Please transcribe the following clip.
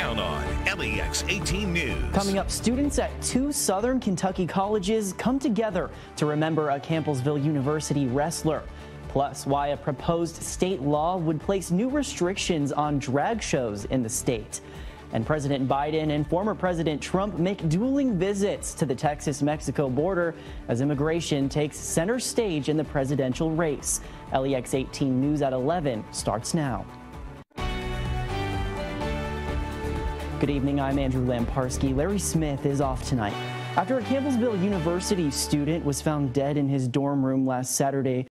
Count on LEX 18 News. Coming up, students at two Southern Kentucky colleges come together to remember a Campbellsville University wrestler. Plus, why a proposed state law would place new restrictions on drag shows in the state. And President Biden and former President Trump make dueling visits to the Texas Mexico border as immigration takes center stage in the presidential race. LEX 18 News at 11 starts now. Good evening, I'm Andrew Lamparski. Larry Smith is off tonight. After a Campbellsville University student was found dead in his dorm room last Saturday,